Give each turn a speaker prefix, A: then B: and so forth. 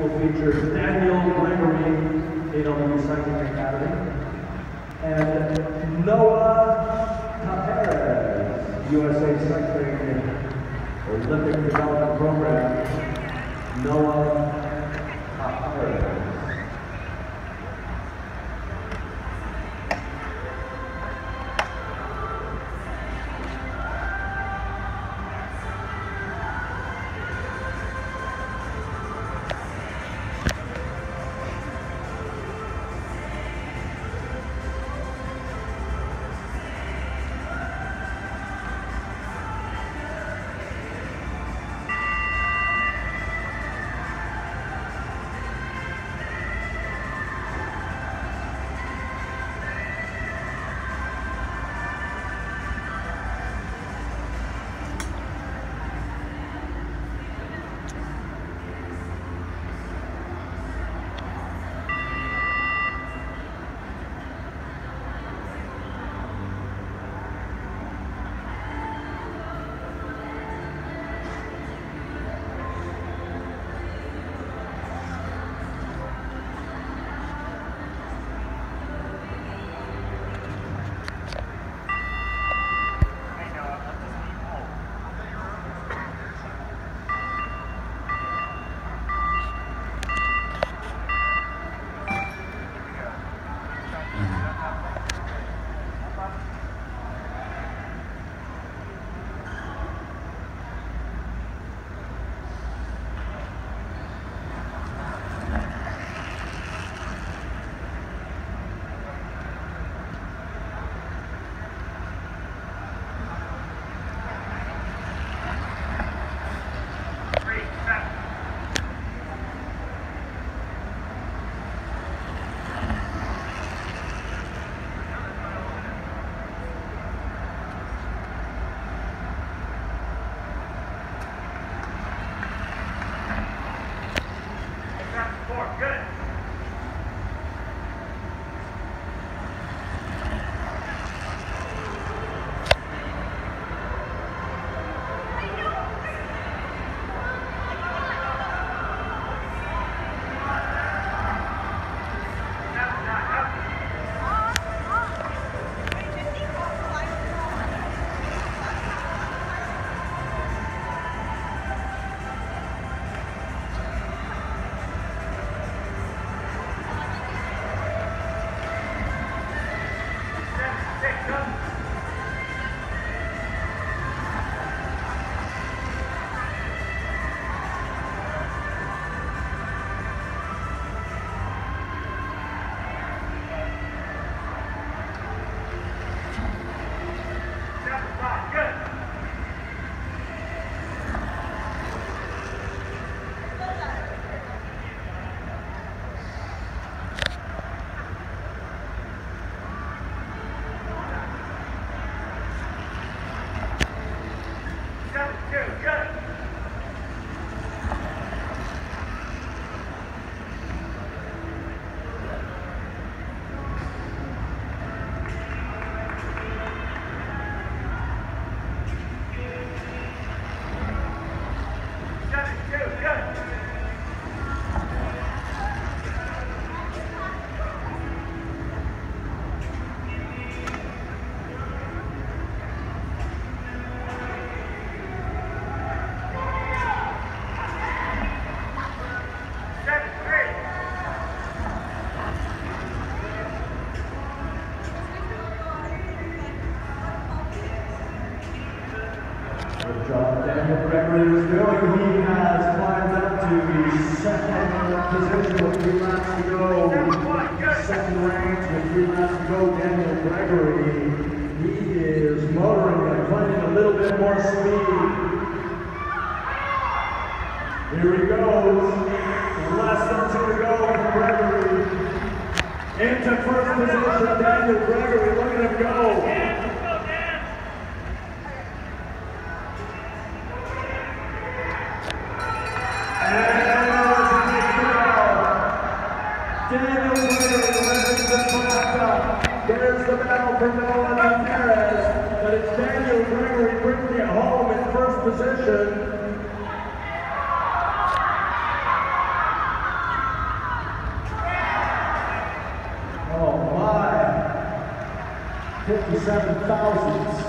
A: will feature Daniel Gregory, AW Cycling Academy, and Noah Ta-Perez, USA Cycling Olympic Development Program. Noah Ta-Perez. for good. Gregory is. He has climbed up to the second position with three laps to go. Second ranked with three laps to go, Daniel Gregory. He is motoring and finding a little bit more speed. Here he goes. Than two to go for Gregory. Into first position, Daniel Gregory. Look at him go. Daniel there's the medal for Nolan Perez, but it's Daniel Gregory brings it home in first position. Oh my, 57,000.